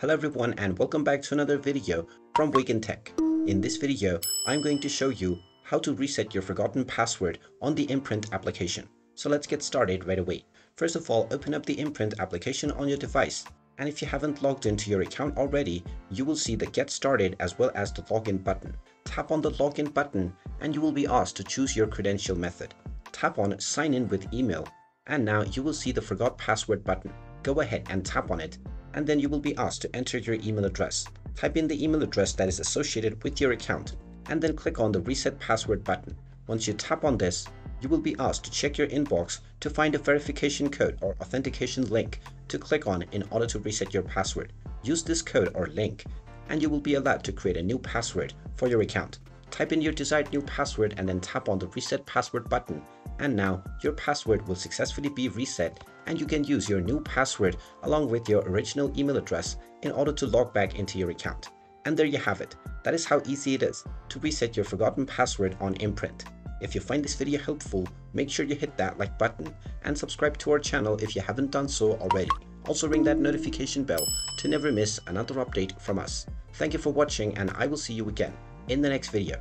Hello everyone and welcome back to another video from Wake&Tech. In this video, I'm going to show you how to reset your forgotten password on the Imprint application. So let's get started right away. First of all, open up the Imprint application on your device. And if you haven't logged into your account already, you will see the Get Started as well as the Login button. Tap on the Login button and you will be asked to choose your credential method. Tap on Sign in with email and now you will see the Forgot Password button. Go ahead and tap on it and then you will be asked to enter your email address. Type in the email address that is associated with your account and then click on the Reset Password button. Once you tap on this, you will be asked to check your inbox to find a verification code or authentication link to click on in order to reset your password. Use this code or link and you will be allowed to create a new password for your account. Type in your desired new password and then tap on the reset password button and now your password will successfully be reset and you can use your new password along with your original email address in order to log back into your account. And there you have it. That is how easy it is to reset your forgotten password on Imprint. If you find this video helpful, make sure you hit that like button and subscribe to our channel if you haven't done so already. Also ring that notification bell to never miss another update from us. Thank you for watching and I will see you again in the next video.